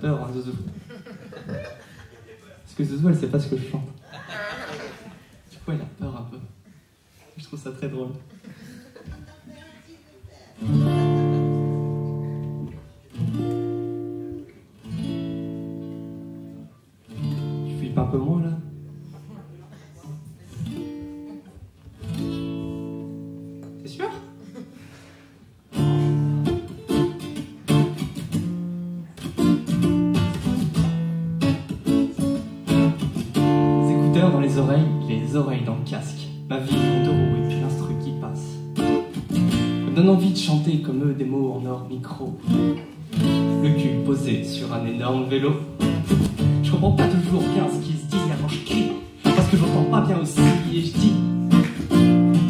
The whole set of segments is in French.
peur, hein, Zouzou. Parce que Zouzou, elle sait pas ce que je chante. Du coup, elle a peur un peu. Je trouve ça très drôle. Tu flippes un peu moins là? Les oreilles, les oreilles dans le casque. Ma vie en deux et puis l'instru qui passe. Me donne envie de chanter comme eux des mots en or micro. Le cul posé sur un énorme vélo. Je comprends pas toujours bien ce qui se dit quand je crie. Parce que j'entends pas bien aussi et je dis.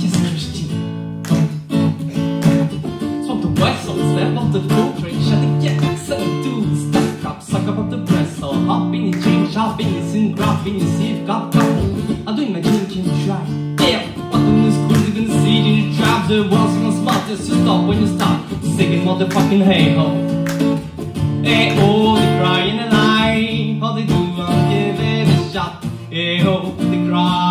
Qu'est-ce que je dis? Soit the west or the step of the floor, drink shut the gas, seven two, stack up, suck up the press, or hop in the chain, shopping, it's in graphing, you see, got couple. Just to stop when you start singing motherfucking hey ho. Hey oh, they cry in the line, all they do, I'll give it a shot. Hey ho, they cry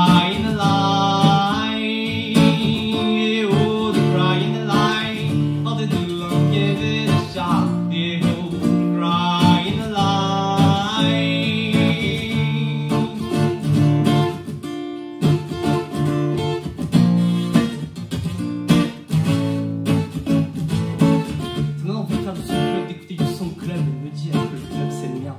d'écouter du son club et de me dire que le club c'est le mien.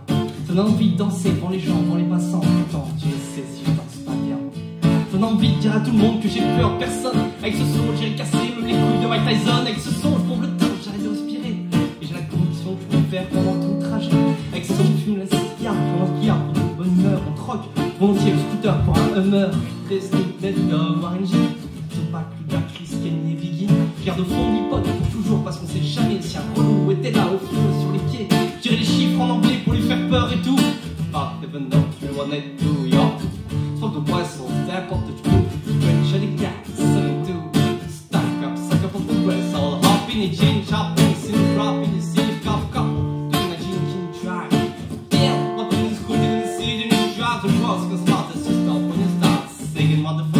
Ça donne envie de danser devant les gens, devant les passants. Pourtant, tu sais si je danse pas bien. Ça donne envie de dire à tout le monde que j'ai peur personne. Avec ce son, j'irai casser même les couilles de Mike Tyson. Avec ce son, je pompe le temps, j'arrête de respirer. Et j'ai la conviction que je peux faire pendant tout le trajet. Avec ce son, je fume la cigare pendant qu'il y pour de bonne humeur. On troque volontiers le scooter pour un Hummer. Des Snoop, des Dog, Warren G. Tupac, Ludacris, Kenny et Biggie. Garde au fond de l'hypothèse était là au feu sur les pieds. Tirer les chiffres en anglais pour lui faire peur et tout. Pas even though you wanna do Smoke the the truth. French and the cat, seven two. Stack up, suck up on the press. All hop in chain, chop in the drop in the cup, cup. Imagine can try. Damn, in drive the cross, cause not as when you start singing motherfucking